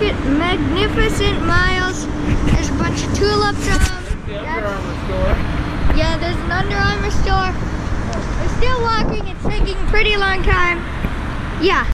Magnificent, magnificent miles. There's a bunch of tulips. Um, The Under Armour store. yeah, there's an Under Armour store. We're still walking. It's taking a pretty long time. Yeah.